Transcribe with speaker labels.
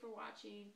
Speaker 1: for watching.